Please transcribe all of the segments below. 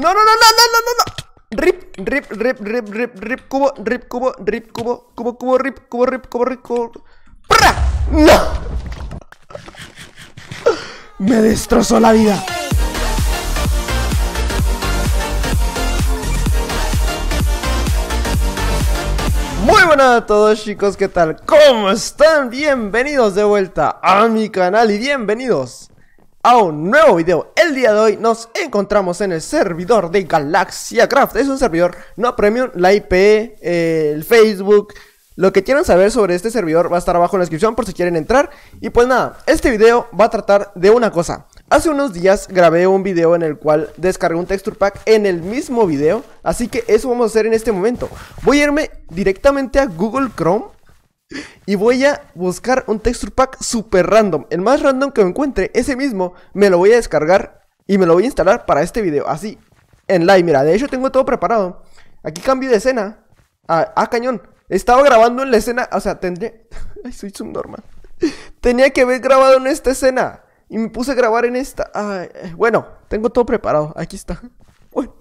No, no, no, no, no, no, no, no. Rip, rip, rip, rip, rip, rip, cubo, rip, cubo, rip, cubo, cubo, cubo, rip, cubo, rip, cubo, rip, cubo. ¡Pra! ¡No! Me destrozó la vida. Muy buenas a todos chicos, ¿qué tal? ¿Cómo están? Bienvenidos de vuelta a mi canal y bienvenidos a un nuevo video. El día de hoy nos encontramos en el servidor de Galaxia Craft. Es un servidor no premium, la IP, eh, el Facebook. Lo que quieran saber sobre este servidor va a estar abajo en la descripción por si quieren entrar. Y pues nada, este video va a tratar de una cosa. Hace unos días grabé un video en el cual descargué un texture pack en el mismo video. Así que eso vamos a hacer en este momento. Voy a irme directamente a Google Chrome y voy a buscar un texture pack super random El más random que me encuentre, ese mismo Me lo voy a descargar y me lo voy a instalar para este video Así, en live, mira, de hecho tengo todo preparado Aquí cambio de escena Ah, ah cañón Estaba grabando en la escena, o sea, tendría... Ay, soy subnormal Tenía que haber grabado en esta escena y me puse a grabar en esta. bueno, tengo todo preparado. Aquí está. Bueno,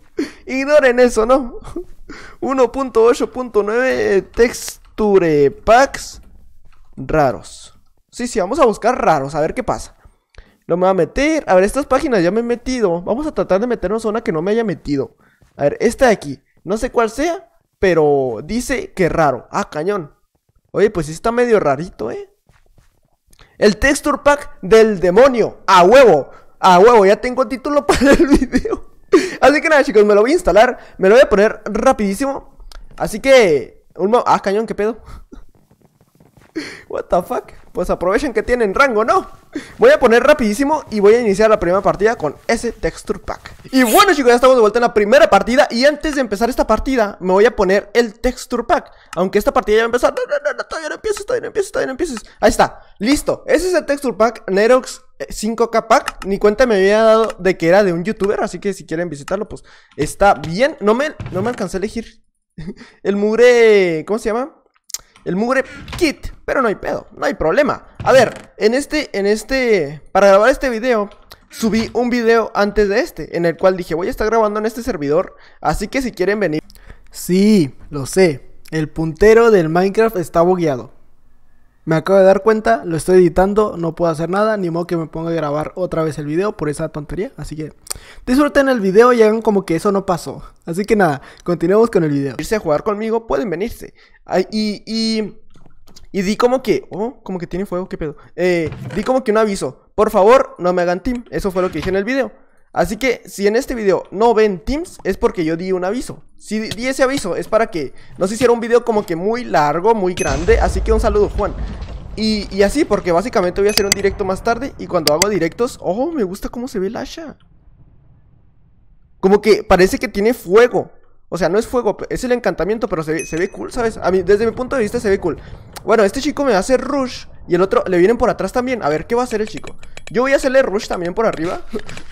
ignoren eso, ¿no? 1.8.9 texture packs raros. Sí, sí, vamos a buscar raros, a ver qué pasa. Lo me va a meter. A ver, estas páginas ya me he metido. Vamos a tratar de meternos a una que no me haya metido. A ver, esta de aquí. No sé cuál sea, pero dice que raro. Ah, cañón. Oye, pues está medio rarito, ¿eh? El texture pack del demonio. A huevo. A huevo. Ya tengo título para el video. Así que nada, chicos. Me lo voy a instalar. Me lo voy a poner rapidísimo. Así que... Un ah, cañón, ¿qué pedo? What the fuck? Pues aprovechen que tienen rango, ¿no? Voy a poner rapidísimo y voy a iniciar la primera partida con ese texture pack. Y bueno chicos, ya estamos de vuelta en la primera partida. Y antes de empezar esta partida, me voy a poner el texture pack. Aunque esta partida ya va a empezar. No, no, no, no todavía no empieces, todavía no empieces, todavía no empieces. Ahí está, listo. Ese es el texture pack Nerox 5K pack. Ni cuenta me había dado de que era de un youtuber Así que si quieren visitarlo, pues está bien. No me, no me alcancé a elegir El mugre... ¿Cómo se llama? el mugre kit, pero no hay pedo, no hay problema. A ver, en este, en este, para grabar este video, subí un video antes de este, en el cual dije, voy a estar grabando en este servidor, así que si quieren venir. Sí, lo sé, el puntero del Minecraft está bugueado. Me acabo de dar cuenta, lo estoy editando, no puedo hacer nada, ni modo que me ponga a grabar otra vez el video por esa tontería. Así que disfruten el video y hagan como que eso no pasó. Así que nada, continuemos con el video. Irse a jugar conmigo, pueden venirse. y, y, y di como que, oh, como que tiene fuego, qué pedo. Eh, di como que un aviso, por favor, no me hagan team. Eso fue lo que dije en el video. Así que si en este video no ven Teams es porque yo di un aviso. Si di ese aviso es para que no se hiciera un video como que muy largo, muy grande. Así que un saludo Juan. Y, así porque básicamente voy a hacer un directo más tarde Y cuando hago directos, oh me gusta cómo se ve el Asha Como que parece que tiene fuego o sea, no es fuego, es el encantamiento, pero se ve, se ve cool, ¿sabes? A mí, desde mi punto de vista se ve cool. Bueno, este chico me hace rush Y el otro le vienen por atrás también. A ver, ¿qué va a hacer el chico? Yo voy a hacerle rush también por arriba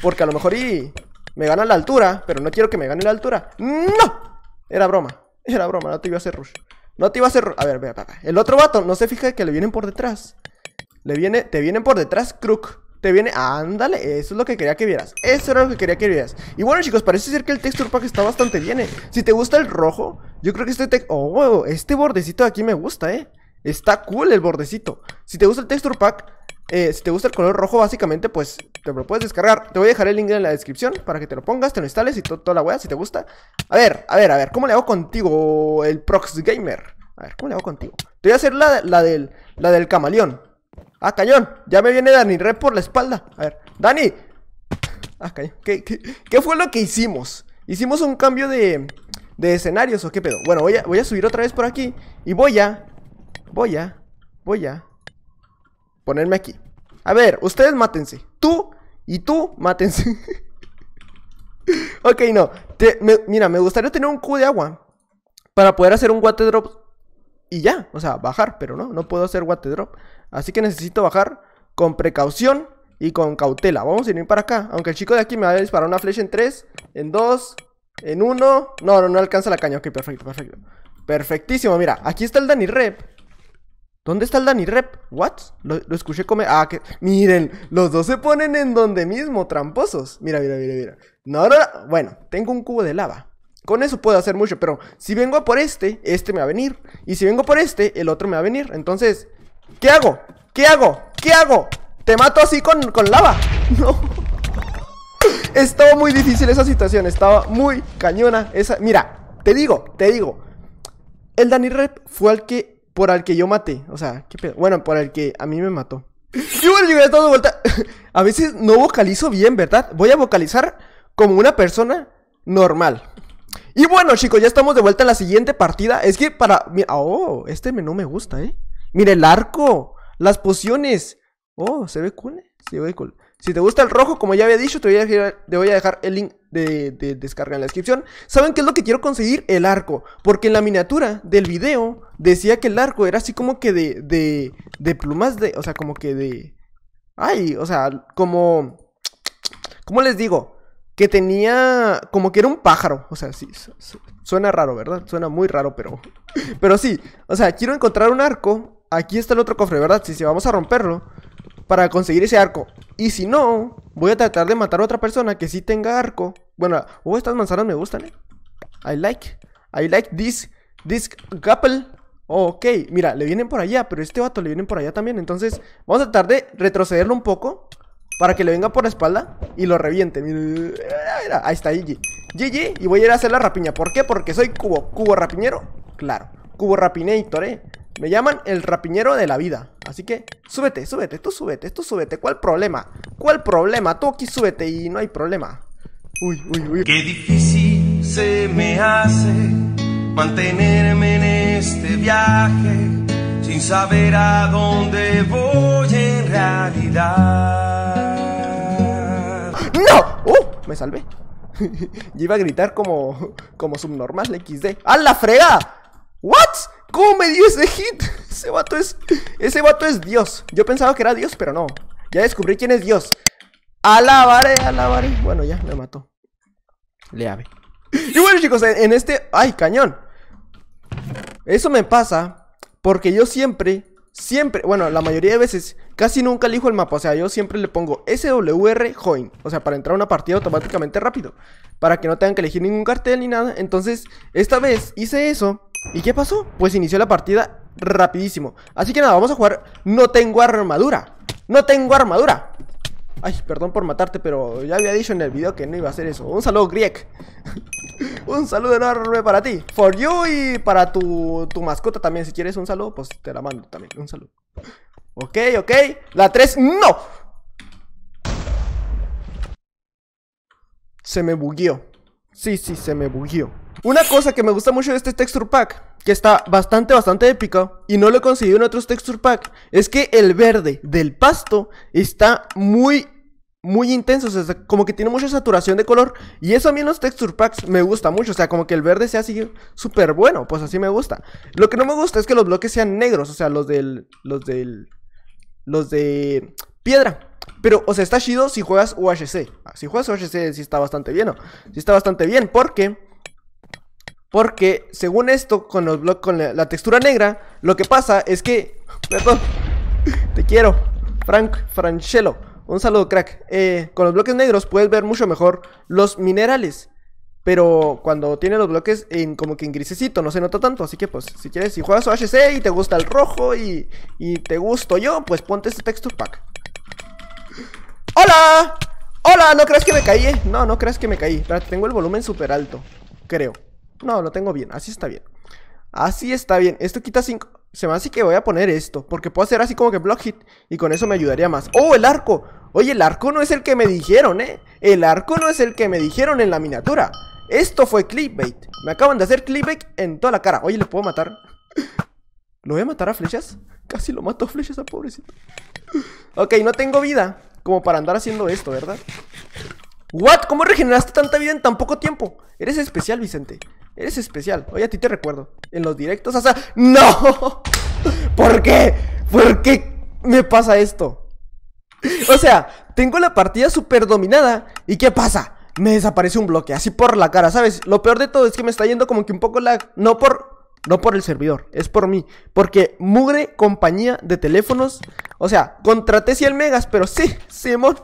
Porque a lo mejor y... Me gana la altura Pero no quiero que me gane la altura. ¡No! Era broma Era broma, no te iba a hacer rush. No te iba a hacer... A ver, El otro vato no se fija que le vienen por detrás. Le viene... Te vienen por detrás, Crook te viene, ándale, eso es lo que quería que vieras Eso era lo que quería que vieras. Y bueno chicos, parece ser que el texture pack está bastante bien, eh Si te gusta el rojo, yo creo que este Oh, este bordecito de aquí me gusta, eh Está cool el bordecito. Si te gusta el texture pack eh, Si te gusta el color rojo básicamente, pues te lo puedes descargar. Te voy a dejar el link en la descripción Para que te lo pongas, te lo instales y toda la wea si te gusta. A ver, a ver, a ver, ¿cómo le hago contigo el Prox Gamer? A ver, ¿cómo le hago contigo? Te voy a hacer la, la, del, la del camaleón Ah, cañón. Ya me viene Dani Red por la espalda. A ver, Dani. Ah, cañón. ¿Qué, fue lo que hicimos? ¿Hicimos un cambio de, de escenarios o qué pedo? Bueno, voy a, voy a subir otra vez por aquí. Y voy a... Voy a... Voy a... Ponerme aquí. A ver, ustedes mátense. Tú y tú mátense. ok, no. mira, me gustaría tener un cubo de agua. Para poder hacer un water drop y ya, o sea, bajar, pero no, no puedo hacer water drop. Así que necesito bajar con precaución y con cautela. Vamos a ir para acá, aunque el chico de aquí me va a disparar una flecha en 3, en 2, en 1. No, no, no alcanza la caña. Ok, perfecto, perfecto. Perfectísimo, mira, aquí está el Dani Rep. ¿Dónde está el Dani Rep? ¿What? Lo, escuché comer. Ah, que. Miren, los dos se ponen en donde mismo, tramposos. Mira, mira, mira, mira. No, no, no. Bueno, tengo un cubo de lava. Con eso puedo hacer mucho, pero si vengo por este, este me va a venir. Y si vengo por este, el otro me va a venir. Entonces, ¿qué hago? ¿Qué hago? ¿Qué hago? Te mato así con, con lava. No. Estaba muy difícil esa situación. Estaba muy cañona. Esa. Mira, te digo, te digo. El Danny Rep fue al que. Por al que yo maté. O sea, ¿qué pedo? Bueno, por el que a mí me mató. Y bueno, llegué todo de vuelta. A veces no vocalizo bien, ¿verdad? Voy a vocalizar como una persona normal. Y bueno, chicos, ya estamos de vuelta en la siguiente partida. Es que para... Oh, este menú me gusta, ¿eh? Mira el arco, las pociones. Oh, se ve cool, ¿eh? Se ve cool. Si te gusta el rojo, como ya había dicho, te voy a dejar, te voy a dejar el link de, descarga en la descripción. ¿Saben qué es lo que quiero conseguir? El arco. Porque en la miniatura del video decía que el arco era así como que de, de, de plumas de... O sea, como que de... Ay, o sea, como... ¿Cómo les digo? Que tenía como que era un pájaro. O sea, sí, suena raro, ¿verdad? Suena muy raro, pero... Pero sí, o sea, quiero encontrar un arco. Aquí está el otro cofre, ¿verdad? Sí, sí, vamos a romperlo para conseguir ese arco. Y si no, voy a tratar de matar a otra persona que sí tenga arco. Bueno, oh, estas manzanas me gustan, ¿eh? I like, I like this, this couple. ok, mira, le vienen por allá, pero este vato le vienen por allá también. Entonces, vamos a tratar de retrocederlo un poco para que le venga por la espalda y lo reviente. Mira, ahí está Gigi. Gigi, y voy a ir a hacer la rapiña. ¿Por qué? Porque soy cubo. ¿Cubo rapiñero? Claro. Cubo rapinator, ¿eh? Me llaman el rapiñero de la vida. Así que, súbete, súbete, tú súbete, tú súbete. ¿Cuál problema? ¿Cuál problema? Tú aquí súbete y no hay problema. Uy, uy, uy. Qué difícil se me hace mantenerme en este viaje sin saber a dónde voy en realidad. Me salvé. Yo iba a gritar como, como subnormal XD. ¡A la frega! ¿What? ¿Cómo me dio ese hit? Ese vato es. Ese vato es Dios. Yo pensaba que era Dios, pero no. Ya descubrí quién es Dios. Alabaré, alabaré. Bueno, ya me mató. Le ave. Y bueno, chicos, en este. ¡Ay, cañón! Eso me pasa porque yo siempre siempre, bueno, la mayoría de veces, casi nunca elijo el mapa. O sea, yo siempre le pongo SWR Join. O sea, para entrar a una partida automáticamente rápido. Para que no tengan que elegir ningún cartel ni nada. Entonces, esta vez hice eso. ¿Y qué pasó? Pues inició la partida rapidísimo. Así que nada, vamos a jugar. No tengo armadura. No tengo armadura. Ay, perdón por matarte, pero ya había dicho en el video que no iba a hacer eso. Un saludo, Griek. un saludo enorme para ti. For you y para tu, tu mascota también. Si quieres un saludo, pues te la mando también. Un saludo. Ok, ok. La 3, ¡no! Se me bugueó. Sí, sí, se me bugueó. Una cosa que me gusta mucho de este texture pack, que está bastante, bastante épico, y no lo he conseguido en otros texture pack, es que el verde del pasto está muy, muy intenso, o sea, como que tiene mucha saturación de color, y eso a mí en los texture packs me gusta mucho, o sea, como que el verde sea así súper bueno, pues así me gusta. Lo que no me gusta es que los bloques sean negros, o sea, los del, los del, los de piedra. Pero, o sea, está chido si juegas UHC. Si juegas UHC sí está bastante bien, ¿no? Sí está bastante bien, porque porque, según esto, con, los con la, textura negra, lo que pasa es que... Perdón, te quiero, Frank Franchelo. Un saludo, crack. Eh, con los bloques negros puedes ver mucho mejor los minerales. Pero cuando tiene los bloques en como que en grisecito no se nota tanto. Así que pues si quieres, si juegas HC y te gusta el rojo y, te gusto yo, pues ponte este texture pack. ¡Hola! ¡Hola! ¿No crees que me caí? No, no crees que me caí. tengo el volumen súper alto. Creo. No, lo tengo bien, así está bien Así está bien, esto quita 5 Se me hace que voy a poner esto Porque puedo hacer así como que block hit Y con eso me ayudaría más ¡Oh, el arco! Oye, el arco no es el que me dijeron, ¿eh? El arco no es el que me dijeron en la miniatura Esto fue clickbait Me acaban de hacer clickbait en toda la cara Oye, ¿le puedo matar? ¿Lo voy a matar a flechas? Casi lo mato a flechas a pobrecito Ok, no tengo vida Como para andar haciendo esto, ¿verdad? ¿What? ¿Cómo regeneraste tanta vida en tan poco tiempo? Eres especial, Vicente Eres especial. Oye, a ti te recuerdo. En los directos, sea, ¡No! ¿Por qué? ¿Por qué me pasa esto? O sea, tengo la partida súper dominada. ¿Y qué pasa? Me desaparece un bloque, así por la cara, ¿sabes? Lo peor de todo es que me está yendo como que un poco lag. No por No por el servidor, es por mí. Porque mugre compañía de teléfonos. O sea, contraté 100 megas, pero sí, Simón.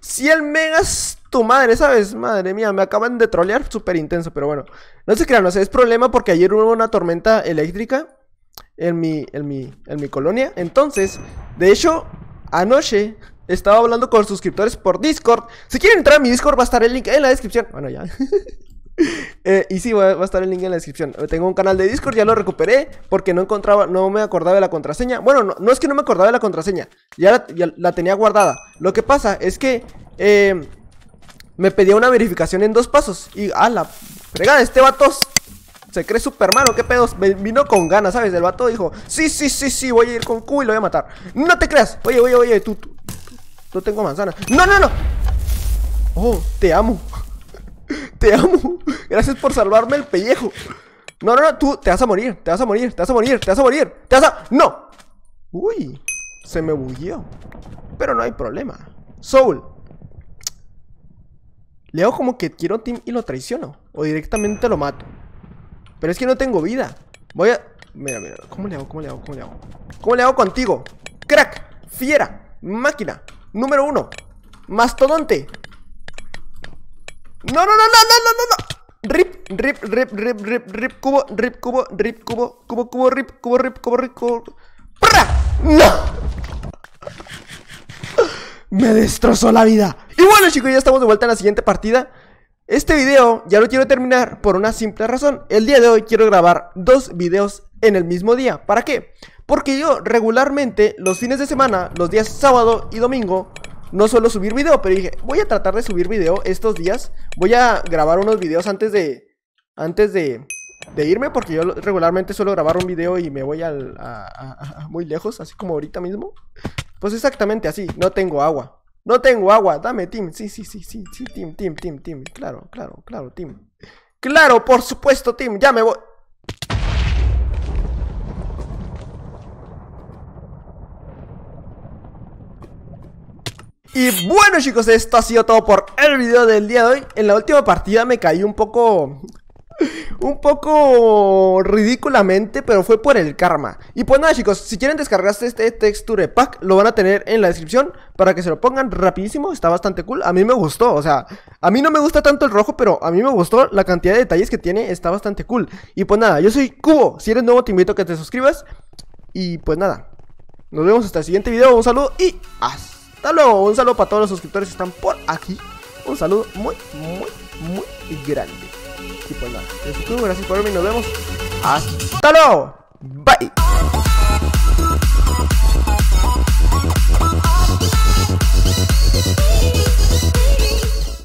100 megas, tu madre, ¿sabes? Madre mía, me acaban de trolear súper intenso, pero bueno. No se crean, no sé, es problema porque ayer hubo una tormenta eléctrica en mi, en mi, en mi colonia. Entonces, de hecho, anoche estaba hablando con suscriptores por Discord. Si quieren entrar a mi Discord, va a estar el link en la descripción. Bueno, ya. Eh, y sí, va, a estar el link en la descripción. Tengo un canal de Discord, ya lo recuperé porque no encontraba, no me acordaba de la contraseña. Bueno, no, es que no me acordaba de la contraseña, ya la, tenía guardada. Lo que pasa es que eh, me pedía una verificación en dos pasos. Y, a la fregada, este vato se cree Superman o qué pedos. vino con ganas, ¿sabes? El vato dijo, sí, sí, sí, sí, voy a ir con Q y lo voy a matar. No te creas. Oye, oye, oye, tú, tú, no tengo manzana. No, no, no. Oh, te amo. Te amo. Gracias por salvarme el pellejo. No, no, no, tú te vas a morir, te vas a morir, te vas a morir, te vas a morir, te vas a... ¡No! Uy, se me bugueó. Pero no hay problema. Soul. Le hago como que quiero team y lo traiciono. O directamente lo mato. Pero es que no tengo vida. Voy a... Mira, mira, ¿cómo le hago? ¿Cómo le hago? ¿Cómo le hago? ¿Cómo le hago contigo? Crack, fiera, máquina, número uno, mastodonte, no, no, no, no, no, no, no. Rip, rip, rip, rip, rip, rip, cubo, rip, cubo, rip, cubo, cubo, cubo, rip, cubo, rip, cubo, rip, cubo. ¡No! Me destrozó la vida. Y bueno, chicos, ya estamos de vuelta en la siguiente partida. Este video ya lo quiero terminar por una simple razón. El día de hoy quiero grabar dos videos en el mismo día. ¿Para qué? Porque yo regularmente los fines de semana, los días sábado y domingo, no suelo subir video, pero dije, voy a tratar de subir video estos días. Voy a grabar unos videos antes de antes de, de irme, porque yo regularmente suelo grabar un video y me voy al, a, muy lejos, así como ahorita mismo. Pues exactamente así, no tengo agua. No tengo agua, dame team. Sí, sí, sí, sí, sí, team, team, team, team. Claro, claro, claro, team. Claro, por supuesto, team, ya me voy. Y bueno chicos, esto ha sido todo por el video del día de hoy. En la última partida me caí un poco... Un poco ridículamente, pero fue por el karma. Y pues nada chicos, si quieren descargarse este texture pack Lo van a tener en la descripción para que se lo pongan rapidísimo. Está bastante cool, a mí me gustó, o sea A mí no me gusta tanto el rojo, pero a mí me gustó. La cantidad de detalles que tiene, está bastante cool. Y pues nada, yo soy Cubo, si eres nuevo te invito a que te suscribas. Y pues nada, nos vemos hasta el siguiente video, un saludo y hasta hasta luego. Un saludo para todos los suscriptores que están por aquí. Un saludo muy, muy, muy grande. Y pues nada, gracias por verme y nos vemos. Hasta luego. Bye.